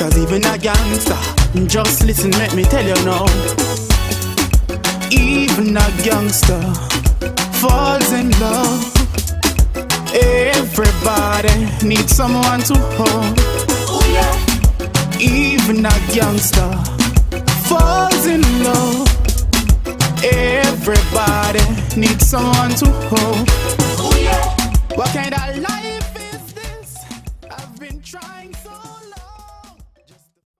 Cause even a gangster, just listen, let me tell you now. Even a gangster falls in love. Everybody needs someone to hold. Ooh, yeah. Even a gangster falls in love. Everybody needs someone to hold. Ooh, yeah. What kind of life is this? I've been trying so